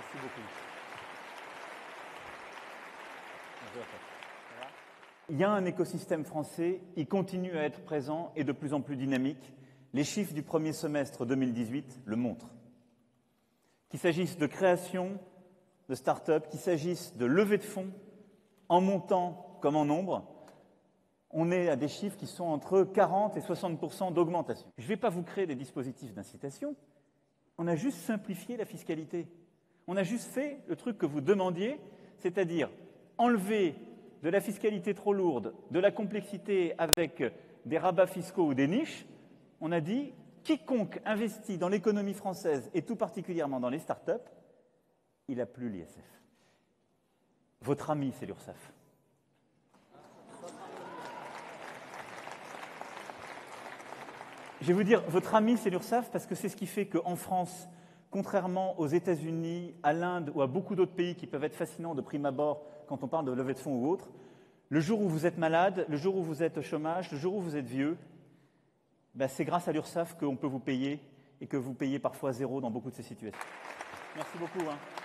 Merci beaucoup. Il y a un écosystème français, il continue à être présent et de plus en plus dynamique. Les chiffres du premier semestre 2018 le montrent. Qu'il s'agisse de création de start-up, qu'il s'agisse de levée de fonds, en montant comme en nombre, on est à des chiffres qui sont entre 40 et 60 d'augmentation. Je ne vais pas vous créer des dispositifs d'incitation, on a juste simplifié la fiscalité. On a juste fait le truc que vous demandiez, c'est-à-dire enlever de la fiscalité trop lourde, de la complexité avec des rabats fiscaux ou des niches. On a dit quiconque investit dans l'économie française et tout particulièrement dans les start-up, il n'a plus l'ISF. Votre ami, c'est l'URSSAF. Je vais vous dire, votre ami, c'est l'URSSAF parce que c'est ce qui fait qu'en France, contrairement aux États-Unis, à l'Inde ou à beaucoup d'autres pays qui peuvent être fascinants de prime abord quand on parle de levée de fonds ou autre, le jour où vous êtes malade, le jour où vous êtes au chômage, le jour où vous êtes vieux, ben c'est grâce à l'URSSAF qu'on peut vous payer et que vous payez parfois zéro dans beaucoup de ces situations. Merci beaucoup. Hein.